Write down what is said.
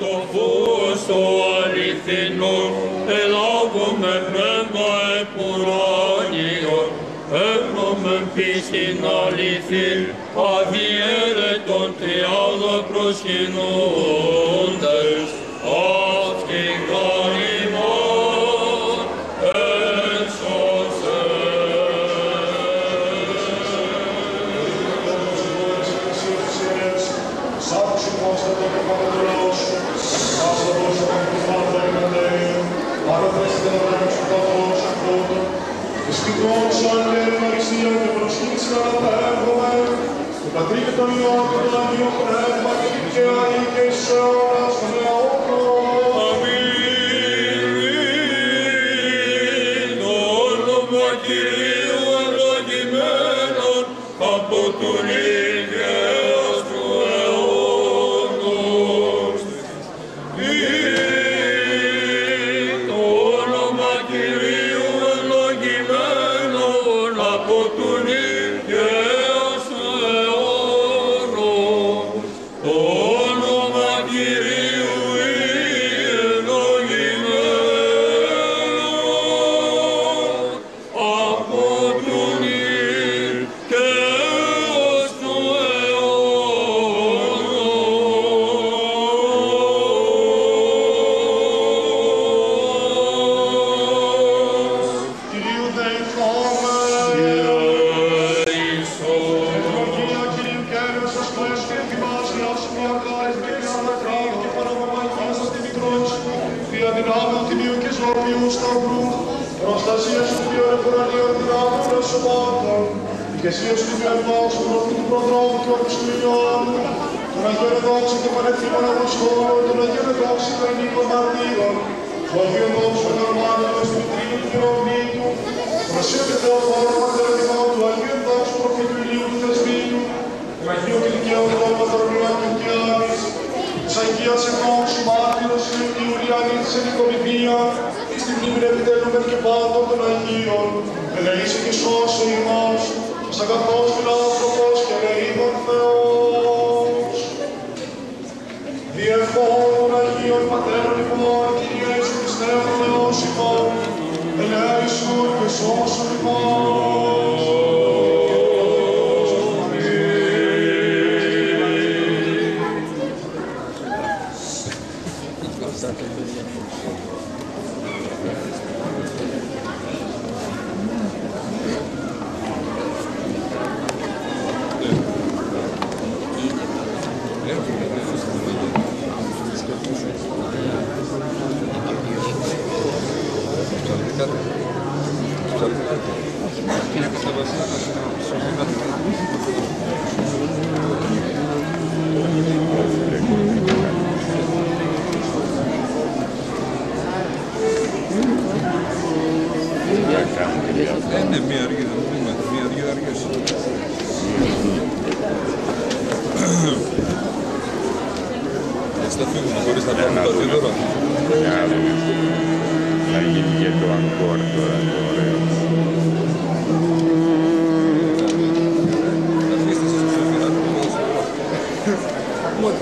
το φως το αληθινό, ελάβουμε πνεύμα επουράνιο, έχουμε πίστην αληθή, αδιέρετον τριάδα προσκυνούντες, παραθέστε να βρέξουν τα δώσε πρώτον, Εσκητών σαν λένε αριστεία και προσκύτηση να αναπέμπουμε, το Πατρί και τον Υιό και τον Αγίο Πνεύμα και την Καία και εις τιμίου και ζωοποιού σταυρού. Προστασία σου πιο εφορανίων δυνάμεων προσωπάτων. Ηγεσία σου πιο εμβάσου προφή του προδρόμου και όρους του Ιωάννου. Τον Αγίον Εδόξη και Πανευθύμων Αποστόλων, τον Αγίον Εδόξη των Ενίκων Μαρτύρων, τον Αγίον Δόξη των Ορμάνων, του Δημητρίου του Χειροβνήτου, Προσία και Θεοφόρο Πατερινό του Αγίου Δόξου Προφήτου Ηλίου του Θεσμίου, τον Αγίο και Δικαίου Δόμα Δορμιών και Οκιάνης, της Αγίας Ενόξου Μάρτυρος και Ιουλιανή μνήμη επιτελούμεν και πάντων των Αγίων, ελεήσει και σώσε ημάς, ως αγαθός φιλάνθρωπος και ελεήμων Θεός. Διευχών Αγίων Πατέρων ημών, Gracias. στα φύγουν χωρίς να πάρουν τα δίδωρα. Να δούμε. Θα γίνει και το αγκόρ τώρα, το ωραίο. Αφήστε σας ψηφιά. Μόνο.